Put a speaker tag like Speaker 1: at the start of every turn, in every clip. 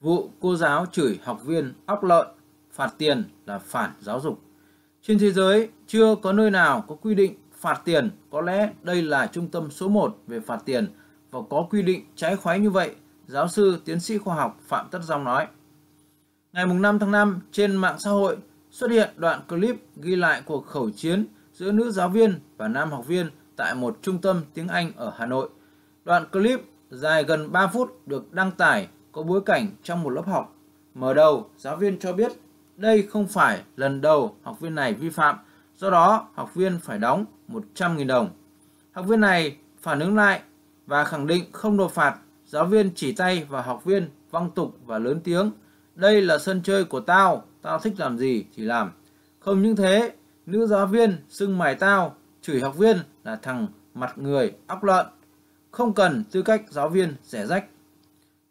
Speaker 1: Vụ cô giáo chửi học viên óc lợn, phạt tiền là phản giáo dục. Trên thế giới chưa có nơi nào có quy định phạt tiền, có lẽ đây là trung tâm số 1 về phạt tiền và có quy định trái khoái như vậy, giáo sư tiến sĩ khoa học Phạm Tất Dòng nói. Ngày 5 tháng 5, trên mạng xã hội xuất hiện đoạn clip ghi lại cuộc khẩu chiến giữa nữ giáo viên và nam học viên tại một trung tâm tiếng Anh ở Hà Nội. Đoạn clip dài gần 3 phút được đăng tải có bối cảnh trong một lớp học. Mở đầu, giáo viên cho biết đây không phải lần đầu học viên này vi phạm, do đó học viên phải đóng 100.000 đồng. Học viên này phản ứng lại và khẳng định không nộp phạt. Giáo viên chỉ tay vào học viên văng tục và lớn tiếng. Đây là sân chơi của tao, tao thích làm gì thì làm. Không những thế, nữ giáo viên xưng mày tao, chửi học viên là thằng mặt người óc lợn. Không cần tư cách giáo viên rẻ rách.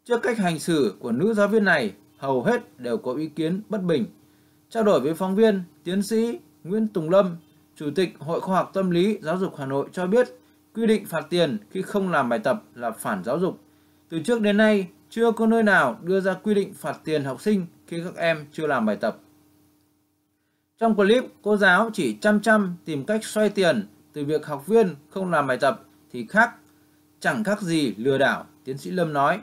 Speaker 1: Trước cách hành xử của nữ giáo viên này, hầu hết đều có ý kiến bất bình. Trao đổi với phóng viên, tiến sĩ Nguyễn Tùng Lâm, Chủ tịch Hội Khoa học Tâm lý Giáo dục Hà Nội cho biết quy định phạt tiền khi không làm bài tập là phản giáo dục. Từ trước đến nay, chưa có nơi nào đưa ra quy định phạt tiền học sinh khi các em chưa làm bài tập. Trong clip, cô giáo chỉ chăm chăm tìm cách xoay tiền từ việc học viên không làm bài tập thì khác, chẳng khác gì lừa đảo, tiến sĩ Lâm nói.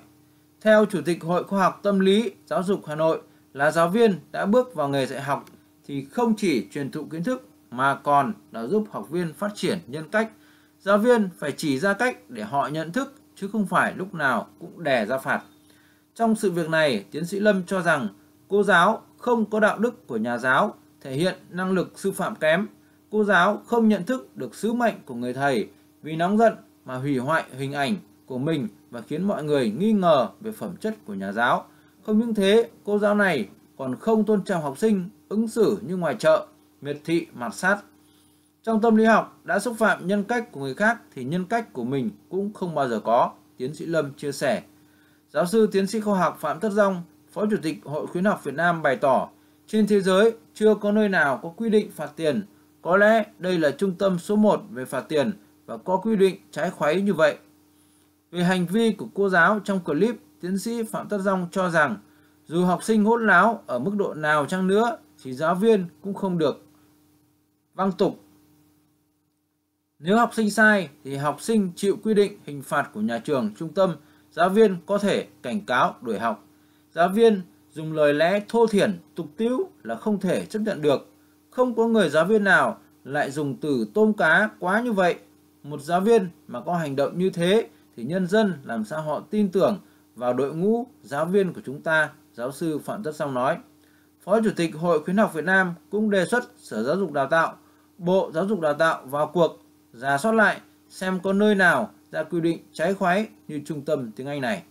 Speaker 1: Theo Chủ tịch Hội Khoa học Tâm lý Giáo dục Hà Nội là giáo viên đã bước vào nghề dạy học thì không chỉ truyền thụ kiến thức mà còn là giúp học viên phát triển nhân cách. Giáo viên phải chỉ ra cách để họ nhận thức chứ không phải lúc nào cũng đè ra phạt. Trong sự việc này, tiến sĩ Lâm cho rằng cô giáo không có đạo đức của nhà giáo, thể hiện năng lực sư phạm kém. Cô giáo không nhận thức được sứ mệnh của người thầy vì nóng giận mà hủy hoại hình ảnh của mình và khiến mọi người nghi ngờ về phẩm chất của nhà giáo. Không những thế, cô giáo này còn không tôn trọng học sinh, ứng xử như ngoài chợ, miệt thị, mặt sát. Trong tâm lý học, đã xúc phạm nhân cách của người khác thì nhân cách của mình cũng không bao giờ có, tiến sĩ Lâm chia sẻ. Giáo sư tiến sĩ khoa học Phạm Tất Dông, Phó Chủ tịch Hội khuyến học Việt Nam bày tỏ, trên thế giới chưa có nơi nào có quy định phạt tiền. Có lẽ đây là trung tâm số 1 về phạt tiền và có quy định trái khuấy như vậy. Về hành vi của cô giáo trong clip, tiến sĩ Phạm Tất Dông cho rằng dù học sinh hỗn láo ở mức độ nào chăng nữa thì giáo viên cũng không được văng tục. Nếu học sinh sai thì học sinh chịu quy định hình phạt của nhà trường, trung tâm, giáo viên có thể cảnh cáo đuổi học. Giáo viên dùng lời lẽ thô thiển, tục tiễu là không thể chấp nhận được. Không có người giáo viên nào lại dùng từ tôm cá quá như vậy. Một giáo viên mà có hành động như thế thì nhân dân làm sao họ tin tưởng vào đội ngũ giáo viên của chúng ta, giáo sư Phạm Tất Song nói. Phó Chủ tịch Hội Khuyến học Việt Nam cũng đề xuất Sở Giáo dục Đào tạo, Bộ Giáo dục Đào tạo vào cuộc, giả soát lại xem có nơi nào ra quy định trái khoái như trung tâm tiếng Anh này.